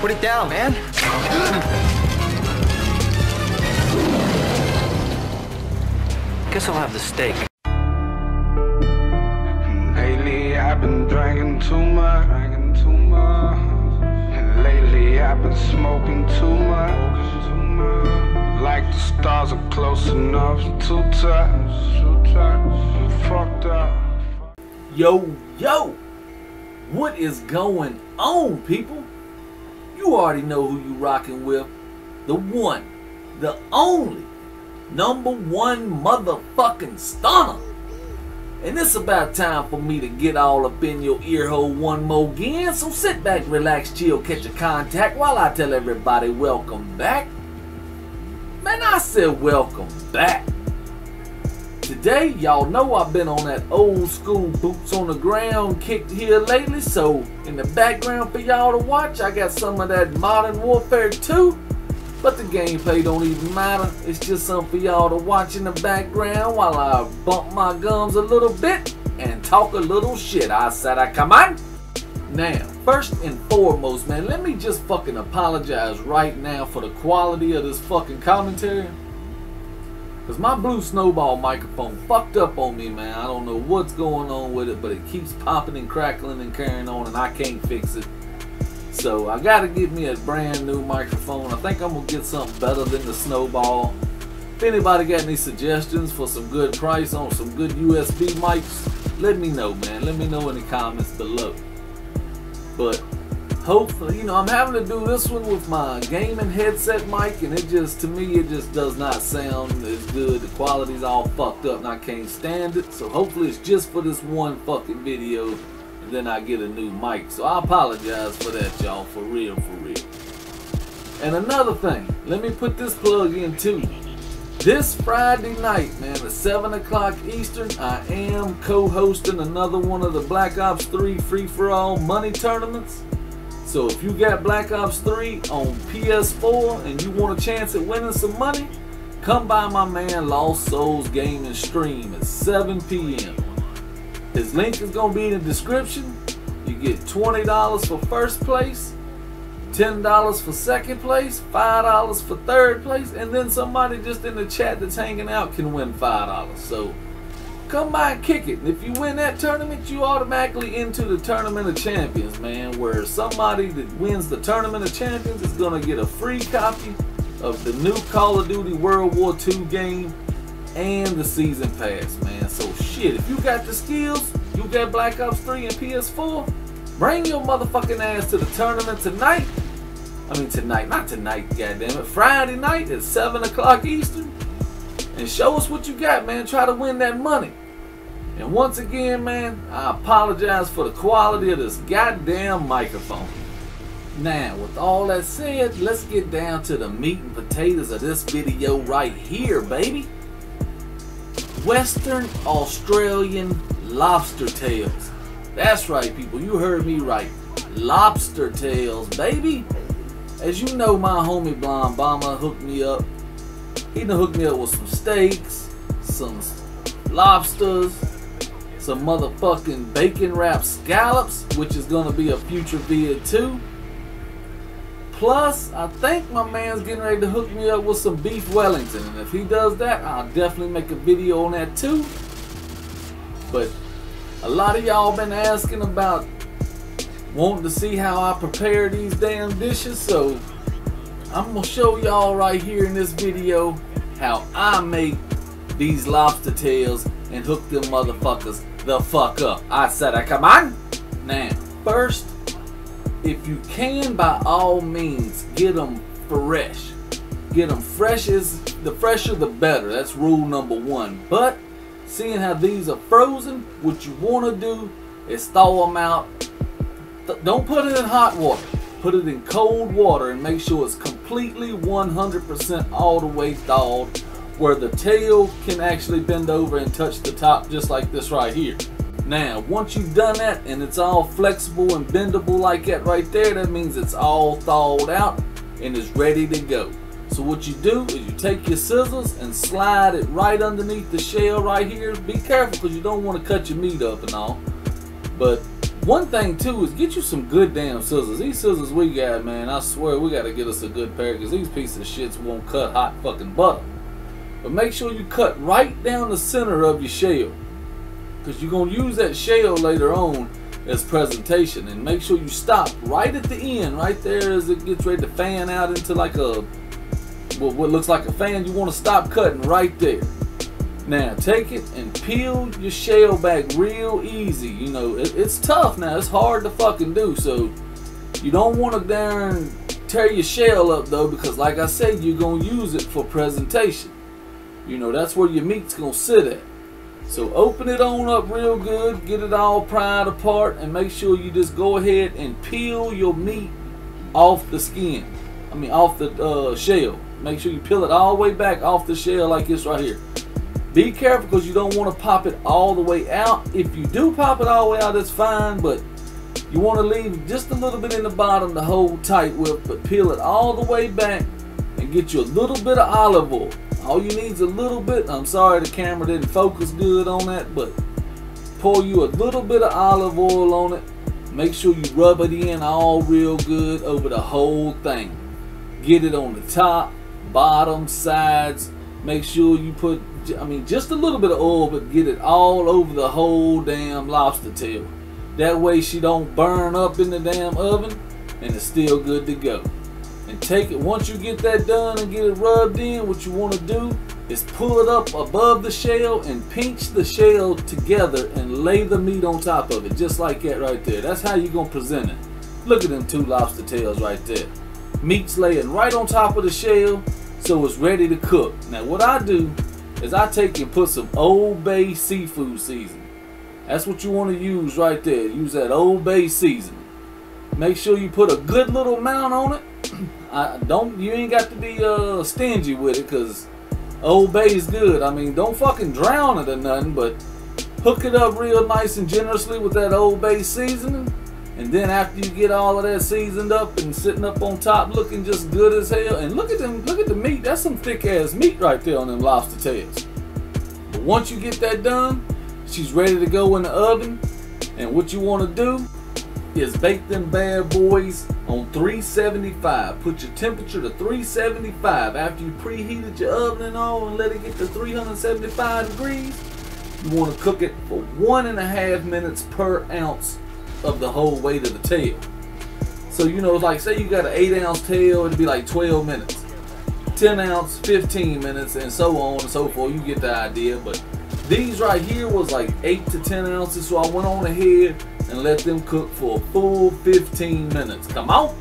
put it, put it down, man. Guess I'll have the steak. Lately I've been drinking too much, drinking too much. And lately I've been smoking too much, too much. Like the stars are close enough to touch, to touch. I'm fucked up. Yo, yo! What is going on, people? You already know who you rocking with. The one, the only, number one motherfucking Stunna. And it's about time for me to get all up in your ear hole one more again. So sit back, relax, chill, catch a contact while I tell everybody welcome back. Man, I said welcome back. Today, y'all know I've been on that old school boots on the ground kick here lately, so in the background for y'all to watch, I got some of that Modern Warfare 2, but the gameplay don't even matter. It's just something for y'all to watch in the background while I bump my gums a little bit and talk a little shit. I said I come on. Now, first and foremost, man, let me just fucking apologize right now for the quality of this fucking commentary. Cause my Blue Snowball microphone fucked up on me, man. I don't know what's going on with it, but it keeps popping and crackling and carrying on, and I can't fix it. So I gotta get me a brand new microphone. I think I'm gonna get something better than the snowball. If anybody got any suggestions for some good price on some good USB mics, let me know, man. Let me know in the comments below. But hopefully, you know, I'm having to do this one with my gaming headset mic, and it just, to me, it just does not sound as good. The quality's all fucked up, and I can't stand it. So hopefully, it's just for this one fucking video, and then I get a new mic. So I apologize for that, y'all, for real, for real. And another thing, let me put this plug in too. This Friday night, man, at 7 o'clock Eastern, I am co-hosting another one of the Black Ops 3 free-for-all money tournaments. So if you got Black Ops 3 on PS4 and you want a chance at winning some money, come by my man Lost Souls Gaming stream at 7 p.m. His link is going to be in the description. You get $20 for first place, $10 for second place, $5 for third place, and then somebody just in the chat that's hanging out can win $5. So come by and kick it. And if you win that tournament, you automatically into the Tournament of Champions, man, where somebody that wins the Tournament of Champions is going to get a free copy of the new Call of Duty World War II game and the season pass, man. So shit, if you got the skills, you got Black Ops 3 and PS4, bring your motherfucking ass to the tournament tonight. I mean tonight, not tonight, goddammit. Friday night at 7 o'clock Eastern. And show us what you got, man. Try to win that money. And once again, man, I apologize for the quality of this goddamn microphone. Now, with all that said, let's get down to the meat and potatoes of this video right here, baby. Western Australian lobster tails. That's right, people. You heard me right. Lobster tails, baby. As you know, my homie Blonde Bomber hooked me up. He done hooked me up with some steaks, some lobsters, some motherfucking bacon wrapped scallops, which is gonna be a future vid too. Plus, I think my man's getting ready to hook me up with some beef Wellington, and if he does that, I'll definitely make a video on that too. But a lot of y'all been asking about wanting to see how I prepare these damn dishes, so I'm gonna show y'all right here in this video how I make these lobster tails and hook them motherfuckers the fuck up. I said I come on. Now, first, if you can, by all means, get them fresh. Get them fresh is the fresher the better. That's rule number one. But seeing how these are frozen, what you want to do is thaw them out. Don't put it in hot water. Put it in cold water and make sure it's completely 100% all the way thawed where the tail can actually bend over and touch the top just like this right here. Now, once you've done that and it's all flexible and bendable like that right there, that means it's all thawed out and is ready to go. So what you do is you take your scissors and slide it right underneath the shell right here. Be careful because you don't want to cut your meat up and all. But one thing too is get you some good damn scissors. These scissors we got, man, I swear we got to get us a good pair because these pieces of shits won't cut hot fucking butter. But make sure you cut right down the center of your shell because you're going to use that shell later on as presentation. And make sure you stop right at the end right there as it gets ready to fan out into like a what looks like a fan. You want to stop cutting right there. Now take it and peel your shell back real easy you know. It, it's tough now. It's hard to fucking do. So you don't want to darn tear your shell up though because like I said you're gonna use it for presentation you know that's where your meat's gonna sit at so open it on up real good, get it all pried apart, and make sure you just go ahead and peel your meat off the skin. I mean off the uh, shell. Make sure you peel it all the way back off the shell like this right here. Be careful because you don't want to pop it all the way out. If you do pop it all the way out, that's fine, but you want to leave just a little bit in the bottom to hold tight with, but peel it all the way back and get you a little bit of olive oil. All you need is a little bit. I'm sorry the camera didn't focus good on that, but pour you a little bit of olive oil on it. Make sure you rub it in all real good over the whole thing. Get it on the top, bottom, sides. Make sure you put, I mean, just a little bit of oil, but get it all over the whole damn lobster tail. That way she don't burn up in the damn oven and it's still good to go and take it. Once you get that done and get it rubbed in, what you want to do is pull it up above the shell and pinch the shell together and lay the meat on top of it, just like that right there. That's how you're going to present it. Look at them two lobster tails right there. Meat's laying right on top of the shell, so it's ready to cook. Now what I do is I take and put some Old Bay seafood seasoning. That's what you want to use right there. Use that Old Bay seasoning. Make sure you put a good little amount on it I don't you ain't got to be uh stingy with it because Old Bay is good. I mean, don't fucking drown it or nothing, but hook it up real nice and generously with that Old Bay seasoning. And then after you get all of that seasoned up and sitting up on top looking just good as hell. And look at them, look at the meat. That's some thick ass meat right there on them lobster tails. But once you get that done, she's ready to go in the oven. And what you want to do is bake them bad boys on 375. Put your temperature to 375 after you preheated your oven and all and let it get to 375 degrees. You want to cook it for one and a half minutes per ounce of the whole weight of the tail. So you know, like say you got an 8 ounce tail, it'd be like 12 minutes. 10 ounce, 15 minutes, and so on and so forth. You get the idea. But these right here was like 8 to 10 ounces, so I went on ahead and let them cook for a full 15 minutes. Come on.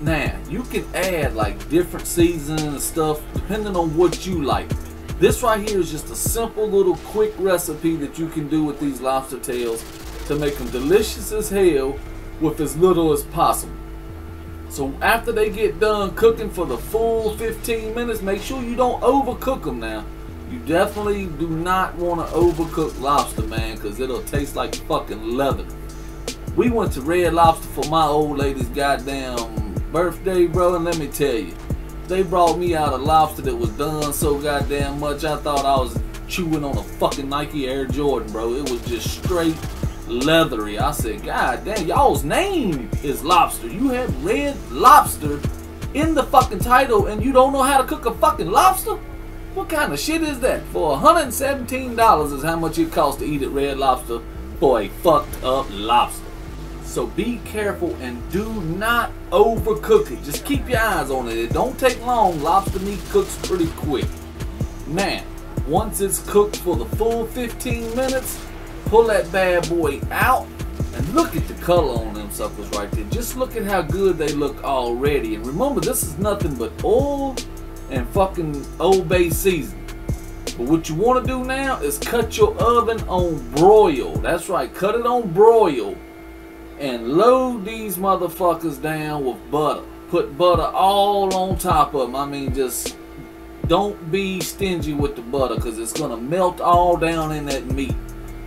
Now, you can add like different seasons and stuff depending on what you like. This right here is just a simple little quick recipe that you can do with these lobster tails to make them delicious as hell with as little as possible. So after they get done cooking for the full 15 minutes, make sure you don't overcook them now. You definitely do not want to overcook lobster, man, because it'll taste like fucking leather. We went to Red Lobster for my old lady's goddamn birthday, bro, and let me tell you, they brought me out a lobster that was done so goddamn much I thought I was chewing on a fucking Nike Air Jordan, bro. It was just straight leathery. I said, God damn, y'all's name is Lobster. You have Red Lobster in the fucking title and you don't know how to cook a fucking lobster? What kind of shit is that? For $117 is how much it costs to eat at Red Lobster for a fucked up lobster. So be careful and do not overcook it. Just keep your eyes on it. It don't take long. Lobster meat cooks pretty quick. Now, once it's cooked for the full 15 minutes, pull that bad boy out and look at the color on them suckers right there. Just look at how good they look already. And remember, this is nothing but oil and fucking Old Bay seasoning. But what you want to do now is cut your oven on broil. That's right, cut it on broil and load these motherfuckers down with butter. Put butter all on top of them. I mean, just don't be stingy with the butter because it's going to melt all down in that meat.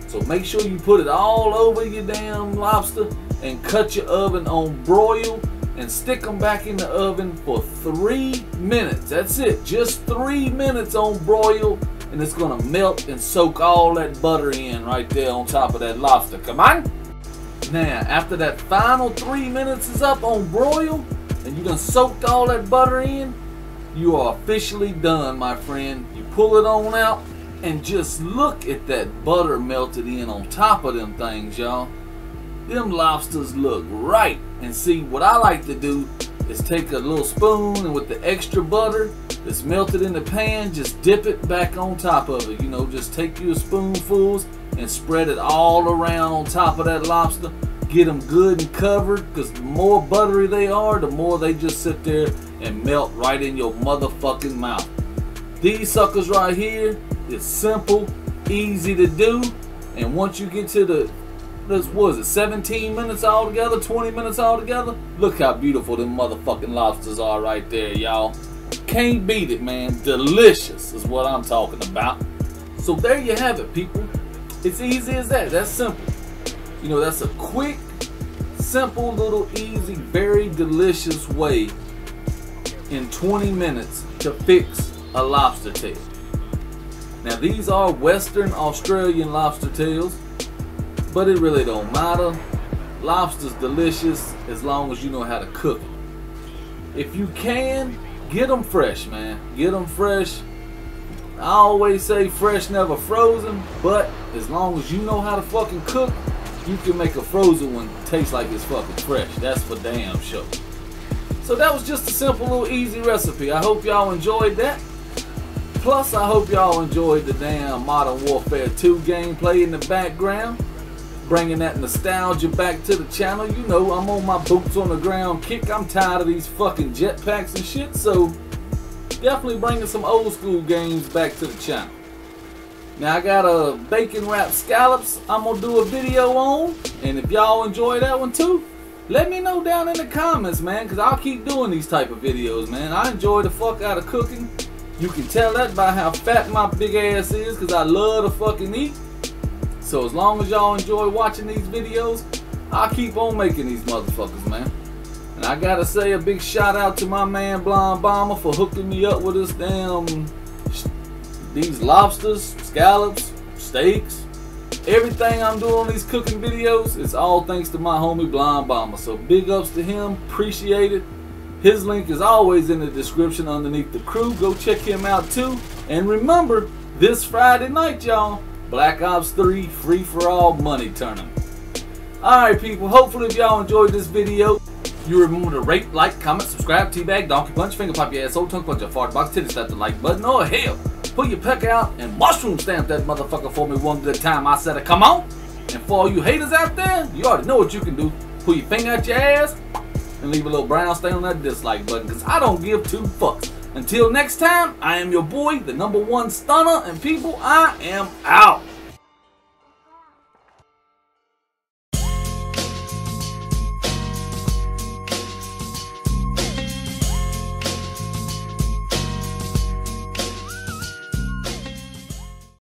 So make sure you put it all over your damn lobster and cut your oven on broil and stick them back in the oven for three minutes. That's it, just three minutes on broil, and it's gonna melt and soak all that butter in right there on top of that lobster. Come on. Now, after that final three minutes is up on broil, and you done soaked all that butter in, you are officially done, my friend. You pull it on out, and just look at that butter melted in on top of them things, y'all. Them lobsters look right. And see, what I like to do is take a little spoon and with the extra butter that's melted in the pan, just dip it back on top of it. You know, just take your spoonfuls and spread it all around on top of that lobster. Get them good and covered because the more buttery they are, the more they just sit there and melt right in your motherfucking mouth. These suckers right here, it's simple, easy to do, and once you get to the this was it 17 minutes altogether 20 minutes altogether? Look how beautiful them motherfucking lobsters are right there y'all. Can't beat it man. Delicious is what i'm talking about. So there you have it people. It's easy as that. That's simple. You know that's a quick simple little easy very delicious way in 20 minutes to fix a lobster tail. Now these are Western Australian lobster tails, but it really don't matter. Lobster's delicious as long as you know how to cook it. If you can, get them fresh, man. Get them fresh. I always say fresh, never frozen, but as long as you know how to fucking cook, you can make a frozen one taste like it's fucking fresh. That's for damn sure. So that was just a simple little easy recipe. I hope y'all enjoyed that. Plus, I hope y'all enjoyed the damn Modern Warfare 2 gameplay in the background. Bringing that nostalgia back to the channel. You know, I'm on my boots on the ground kick. I'm tired of these fucking jetpacks and shit. So, definitely bringing some old school games back to the channel. Now, I got a bacon wrapped scallops I'm to do a video on. And if y'all enjoy that one too, let me know down in the comments, man. Because I'll keep doing these type of videos, man. I enjoy the fuck out of cooking. You can tell that by how fat my big ass is because I love to fucking eat. So as long as y'all enjoy watching these videos, I'll keep on making these motherfuckers, man. And I gotta say a big shout out to my man Blonde Bomber for hooking me up with this damn, these lobsters, scallops, steaks. Everything I'm doing these cooking videos, it's all thanks to my homie Blind Bomber. So big ups to him, appreciate it. His link is always in the description underneath the crew. Go check him out too. And remember, this Friday night, y'all, Black Ops 3 free for all money tournament. Alright people, hopefully if y'all enjoyed this video, you remember to rate, like, comment, subscribe, teabag, donkey punch, finger pop your asshole, tongue punch your fart box, titty slap the like button, or hell, pull your peck out and mushroom stamp that motherfucker for me one good time. I said it, come on. And for all you haters out there, you already know what you can do. Pull your finger out your ass, and leave a little brown stain on that dislike button because I don't give two fucks. Until next time, I am your boy, the number one Stunna, and people, I am out.